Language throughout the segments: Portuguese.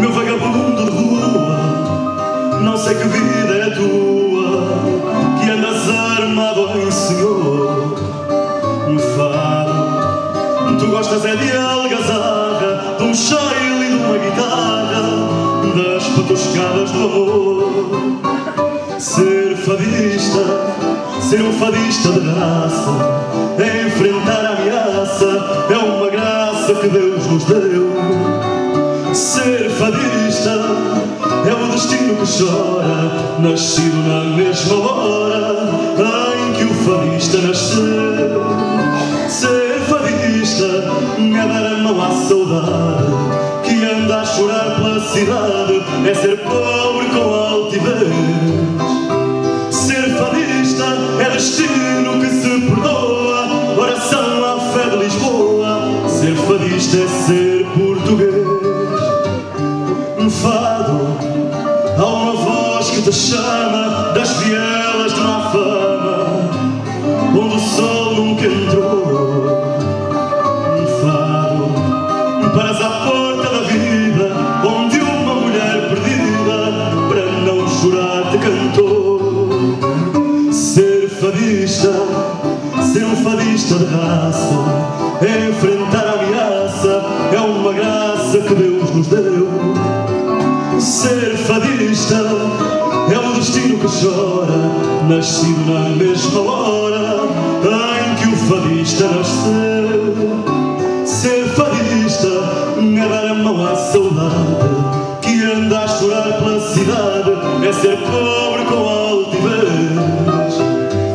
meu vagabundo de rua, não sei que vida é tua, que andas armado em senhor. Fado, tu gostas é de algazarra, de um cheiro e de uma guitarra, das patuscadas do amor. Ser fadista, ser um fadista de graça, é enfrentar a ameaça, é uma graça que Deus nos deu. Ser fadista é o destino que chora, nascido na mesma hora em que o fadista nasceu. Ser fadista é dar a mão à saudade que anda a chorar pela cidade, é ser pobre com altivez. Ser fadista é destino que se perdoa, oração à fé de Lisboa. Ser fadista é ser português. Fado, há uma voz que te chama das vielas de má fama, onde o sol nunca entrou. Um fado, paras à porta da vida, onde uma mulher perdida, para não chorar, te cantou. Ser fadista, ser um fadista de raça, enfrentar a ameaça, é uma graça que Deus nos deu. Ser fadista é o destino que chora, nascido na mesma hora em que o fadista nasceu. Ser fadista é dar a mão à saudade que anda a chorar pela cidade, é ser pobre com altivez.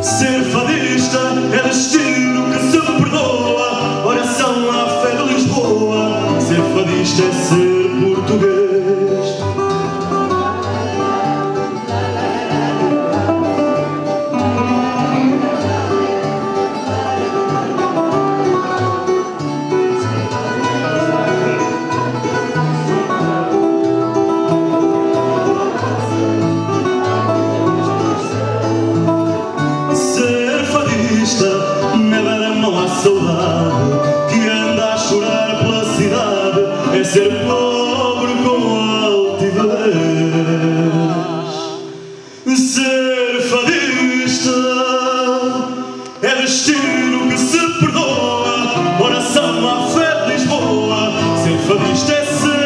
Ser fadista é destino que se perdoa, oração à fé de Lisboa. Ser fadista é ser saudade que anda a chorar pela cidade é ser pobre com altivez. Ser fadista é destino que se perdoa, oração à fé de Lisboa. Ser fadista é ser.